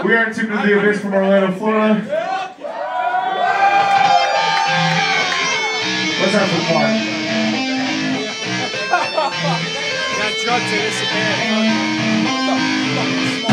We are Entombed In The Abyss from Orlando, Florida. Let's have some fun. Got drugged in this band.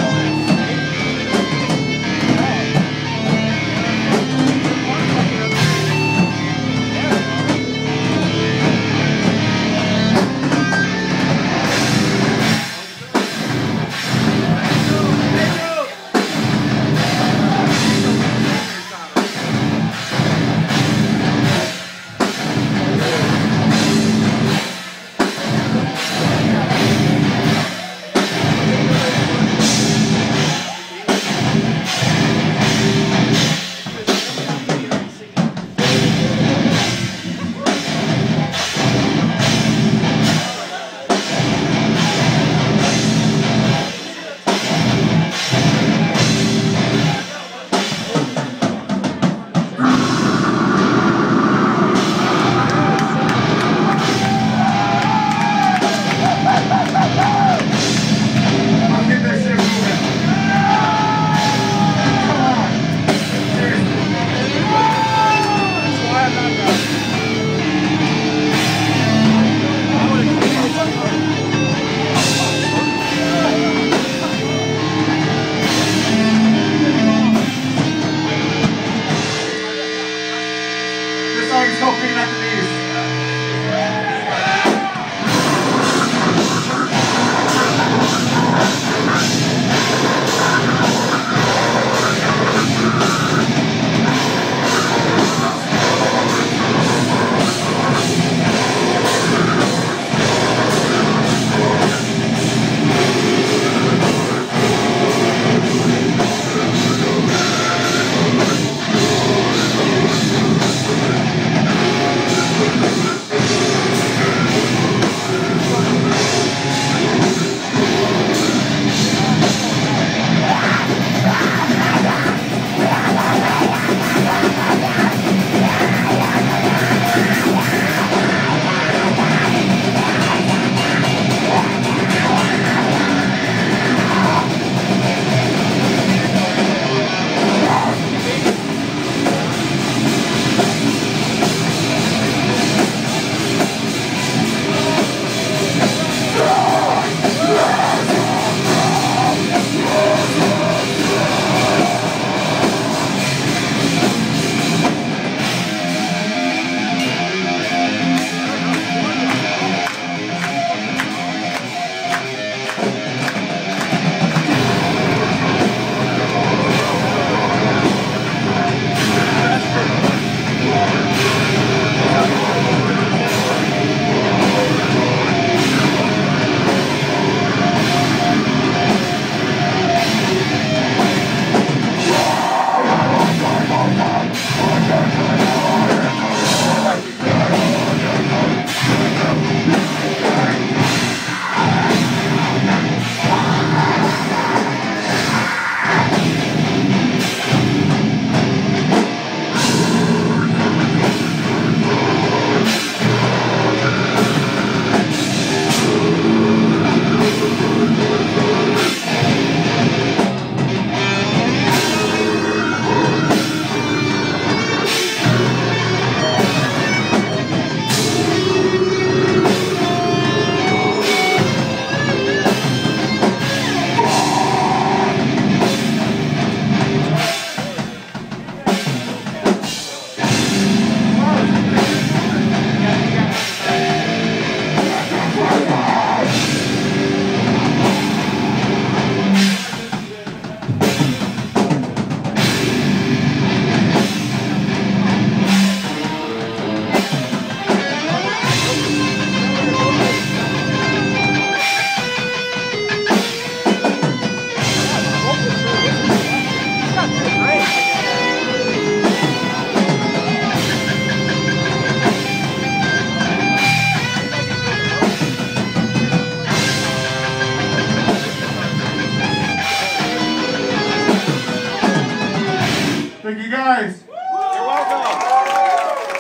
guys. You're welcome.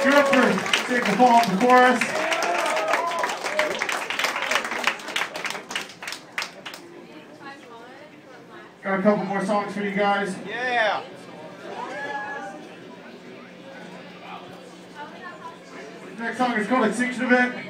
You're up for taking the fall for chorus. Got a couple more songs for you guys. Yeah. Next song is called Extinction Event.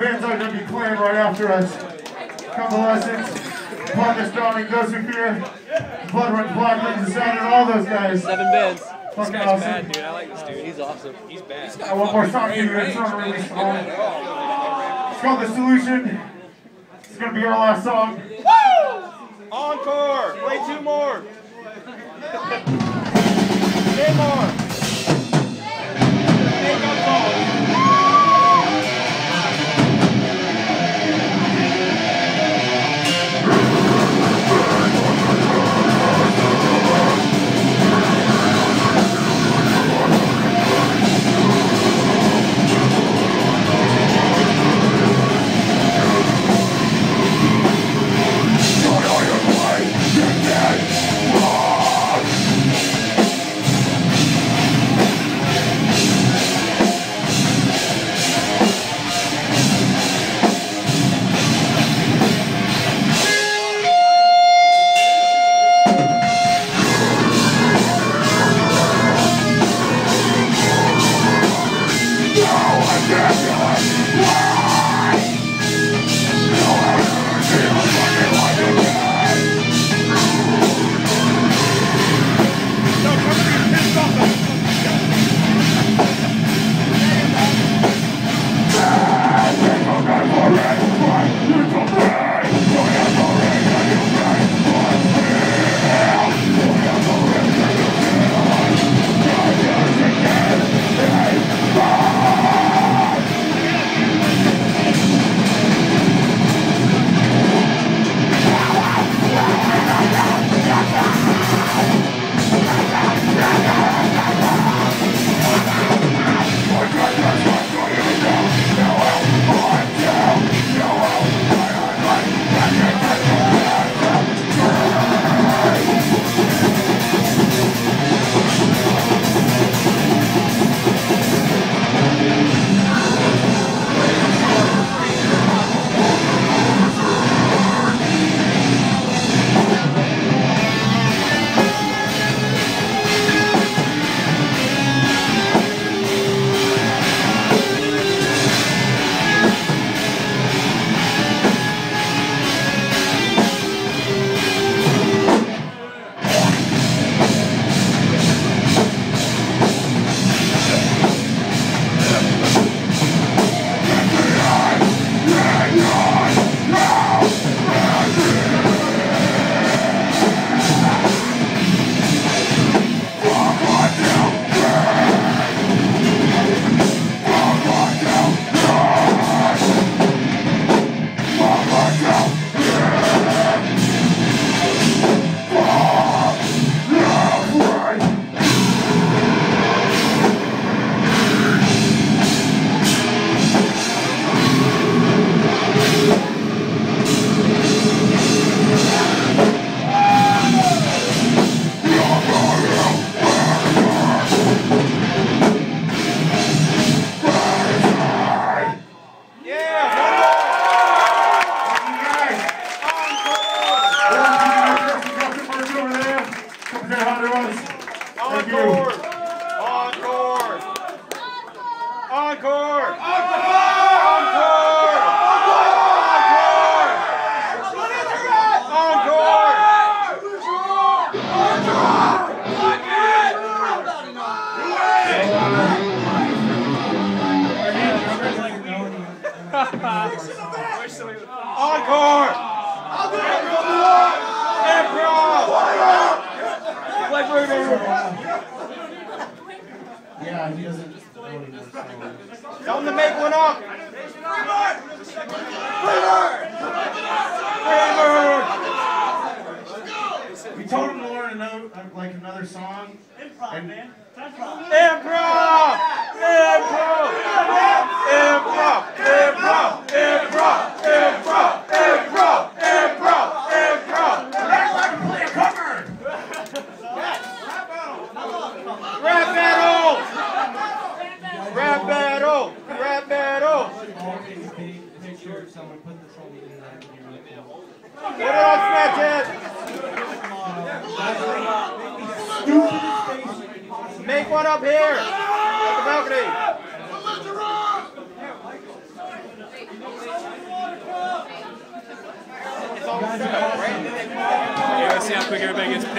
band's are going to be playing right after us. Convalescence, Partners Dawning, Ghost of Fear, Blood Run Black, Rings of Saturn, and all those guys. Seven bands. Fucking this guy's awesome. bad, dude. I like this dude. He's awesome. He's bad. He's I want more songs from you. It's not a song. It's called The Solution. It's going to be our last song. Woo! Encore! Play two more. Encore! Improv! Yeah, he doesn't know anymore. so- Tell him to make one up! We told him to learn another, like another song. Improv, man.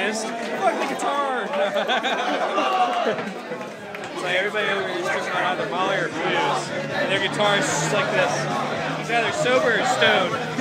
Pissed? Fuck the guitar! it's like everybody over here is drinking on either Molly or booze, and their guitar is just like this. It's either sober or stoned.